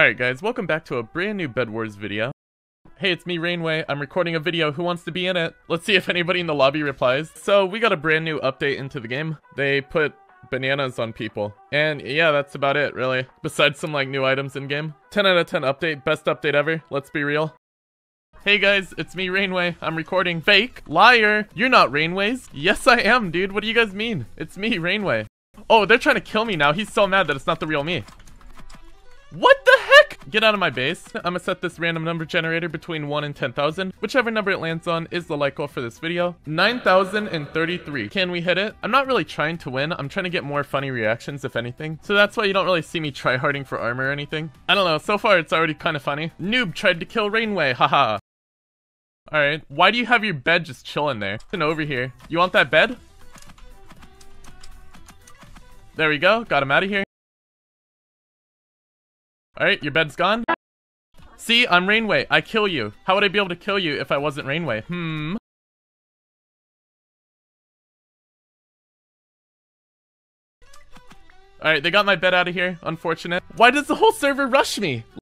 Alright guys, welcome back to a brand new Bed Wars video. Hey, it's me, Rainway. I'm recording a video. Who wants to be in it? Let's see if anybody in the lobby replies. So, we got a brand new update into the game. They put bananas on people. And yeah, that's about it, really. Besides some, like, new items in-game. 10 out of 10 update. Best update ever. Let's be real. Hey guys, it's me, Rainway. I'm recording. Fake. Liar. You're not Rainways. Yes, I am, dude. What do you guys mean? It's me, Rainway. Oh, they're trying to kill me now. He's so mad that it's not the real me. What? Get out of my base. I'm gonna set this random number generator between 1 and 10,000. Whichever number it lands on is the like goal for this video. 9,033. Can we hit it? I'm not really trying to win. I'm trying to get more funny reactions, if anything. So that's why you don't really see me tryharding for armor or anything. I don't know. So far, it's already kind of funny. Noob tried to kill Rainway. Haha. Alright. Why do you have your bed just chilling there? And over here. You want that bed? There we go. Got him out of here. Alright, your bed's gone. See, I'm Rainway. I kill you. How would I be able to kill you if I wasn't Rainway? Hmm. Alright, they got my bed out of here. Unfortunate. Why does the whole server rush me?